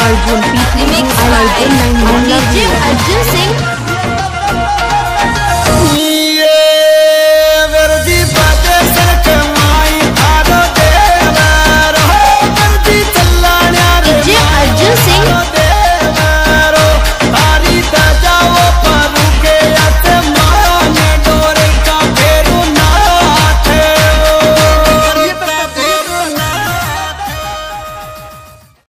Arjun P3 Remix Arjun by DJ Arjun